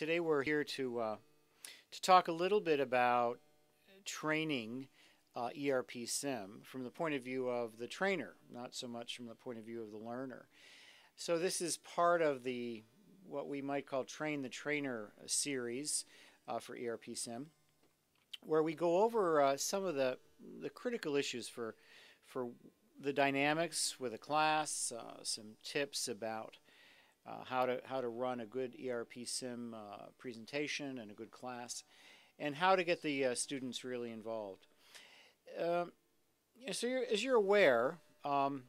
today we're here to uh, to talk a little bit about training uh, ERP Sim from the point of view of the trainer, not so much from the point of view of the learner. So this is part of the what we might call Train the Trainer series uh, for ERP Sim, where we go over uh, some of the the critical issues for for the dynamics with a class, uh, some tips about uh, how to how to run a good ERP Sim uh, presentation and a good class, and how to get the uh, students really involved. Um, so, you're, as you're aware, um,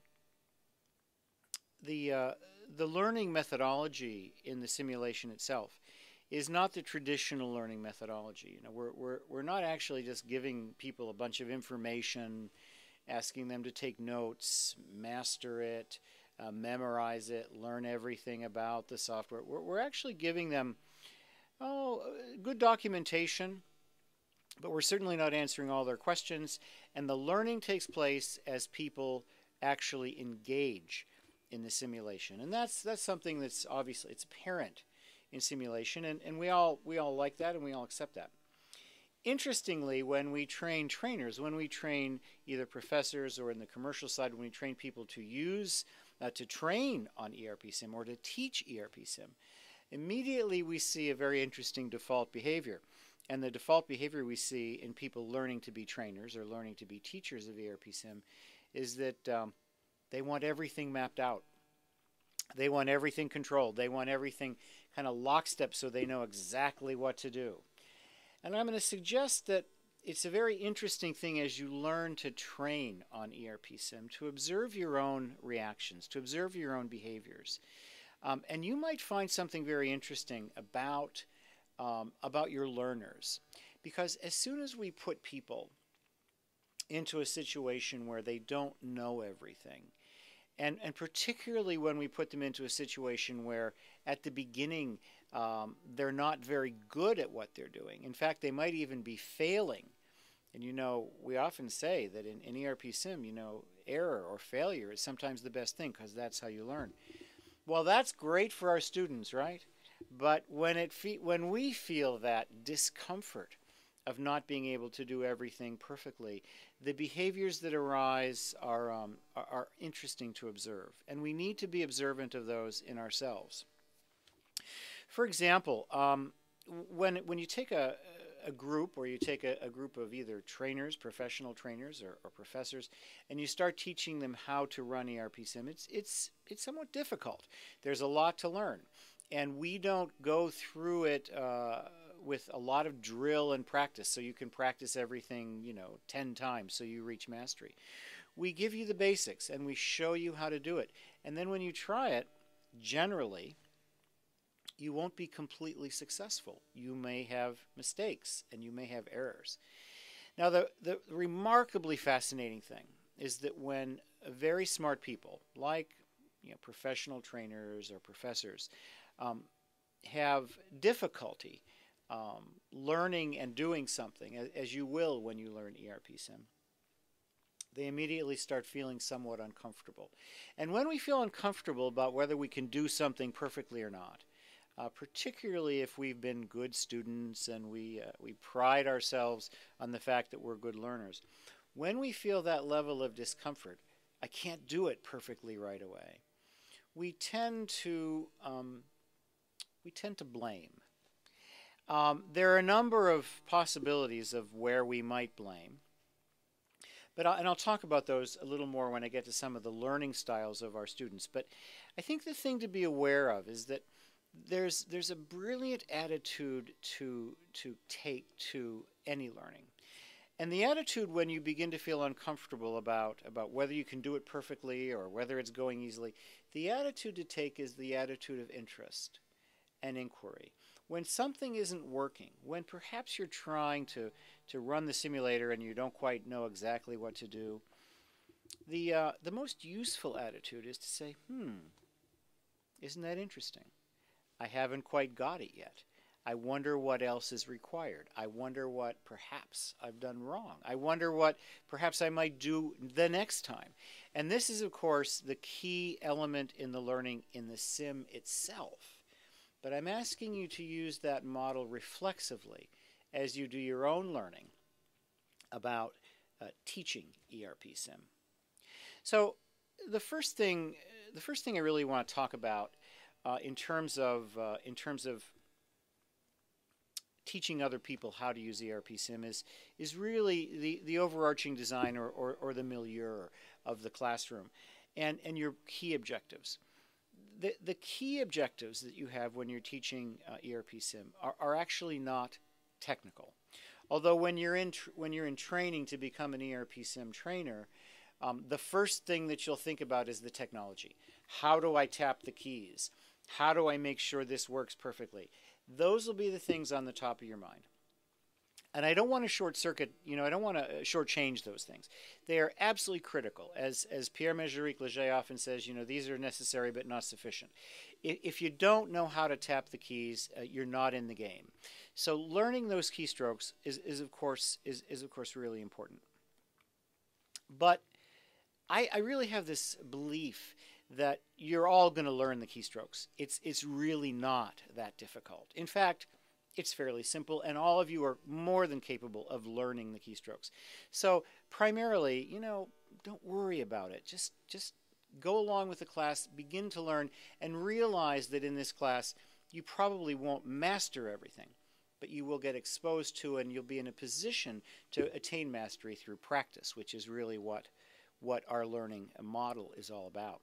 the uh, the learning methodology in the simulation itself is not the traditional learning methodology. You know, we're, we're, we're not actually just giving people a bunch of information, asking them to take notes, master it, uh, memorize it, learn everything about the software. We're, we're actually giving them oh, good documentation, but we're certainly not answering all their questions. And the learning takes place as people actually engage in the simulation, and that's that's something that's obviously it's apparent in simulation, and, and we all we all like that, and we all accept that. Interestingly, when we train trainers, when we train either professors or in the commercial side, when we train people to use uh, to train on ERP Sim or to teach ERP Sim, immediately we see a very interesting default behavior. And the default behavior we see in people learning to be trainers or learning to be teachers of ERP Sim is that um, they want everything mapped out. They want everything controlled. They want everything kind of lockstep so they know exactly what to do. And I'm going to suggest that it's a very interesting thing as you learn to train on ERP Sim to observe your own reactions, to observe your own behaviors. Um, and you might find something very interesting about, um, about your learners. Because as soon as we put people into a situation where they don't know everything, and, and particularly when we put them into a situation where at the beginning um, they're not very good at what they're doing. In fact, they might even be failing. And you know, we often say that in, in ERP Sim, you know, error or failure is sometimes the best thing because that's how you learn. Well, that's great for our students, right? But when it fe- when we feel that discomfort of not being able to do everything perfectly, the behaviors that arise are, um, are, are interesting to observe, and we need to be observant of those in ourselves. For example, um, when when you take a a group or you take a, a group of either trainers, professional trainers, or, or, professors, and you start teaching them how to run ERP Sim, it's it's it's somewhat difficult. There's a lot to learn, and we don't go through it. Uh, with a lot of drill and practice so you can practice everything you know 10 times so you reach mastery. We give you the basics and we show you how to do it. And then when you try it generally you won't be completely successful. You may have mistakes and you may have errors. Now the, the remarkably fascinating thing is that when very smart people like you know, professional trainers or professors um, have difficulty um, learning and doing something, as, you will when you learn ERP Sim, they immediately start feeling somewhat uncomfortable. And when we feel uncomfortable about whether we can do something perfectly or not, uh, particularly if we've been good students and we, uh, we pride ourselves on the fact that we're good learners, when we feel that level of discomfort, I can't do it perfectly right away, we tend to, um, we tend to blame. Um, there are a number of possibilities of where we might blame. But I, and I'll talk about those a little more when I get to some of the learning styles of our students. But I think the thing to be aware of is that there's there's a brilliant attitude to to take to any learning. And the attitude when you begin to feel uncomfortable about about whether you can do it perfectly or whether it's going easily, the attitude to take is the attitude of interest and inquiry when something isn't working, when perhaps you're trying to, to run the simulator and you don't quite know exactly what to do, the, uh, the most useful attitude is to say, hmm, isn't that interesting? I haven't quite got it yet. I wonder what else is required. I wonder what perhaps I've done wrong. I wonder what perhaps I might do the next time. And this is, of course, the key element in the learning in the sim itself but I'm asking you to use that model reflexively as you do your own learning about uh, teaching ERP Sim. So the first thing, the first thing I really want to talk about uh, in terms of uh, in terms of teaching other people how to use ERP Sim is is really the, the overarching design or, or, or the milieu of the classroom and, and your key objectives. The, the key objectives that you have when you're teaching uh, ERP Sim are, are actually not technical. Although when you're in when you're in training to become an ERP Sim trainer, um, the first thing that you'll think about is the technology. How do I tap the keys? How do I make sure this works perfectly? Those will be the things on the top of your mind. And I don't want to short circuit, you know, I don't want to uh, shortchange those things. They are absolutely critical. As, as Pierre-Majorique Léger often says, you know, these are necessary but not sufficient. If you don't know how to tap the keys, uh, you're not in the game. So learning those keystrokes is, is of course is, is of course really important. But I, I really have this belief that you're all going to learn the keystrokes. It's it's really not that difficult. In fact, it's fairly simple, and all of you are more than capable of learning the keystrokes. So primarily, you know, don't worry about it. Just just go along with the class, begin to learn, and realize that in this class you probably won't master everything, but you will get exposed to and you'll be in a position to attain mastery through practice, which is really what what our learning model is all about.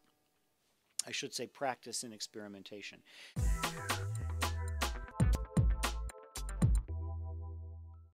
I should say practice and experimentation.